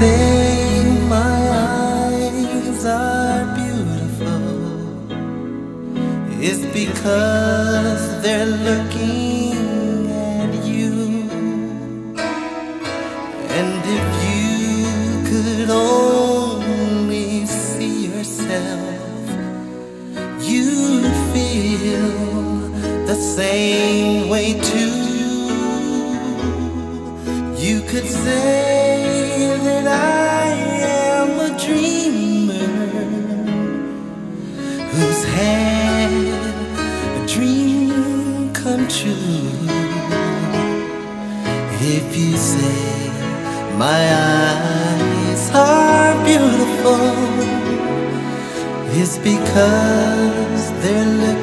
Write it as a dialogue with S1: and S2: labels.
S1: say my eyes are beautiful, it's because they're looking at you. And if you could only see yourself, you'd feel the same way too. You could say come true. If you say my eyes are beautiful, it's because they're looking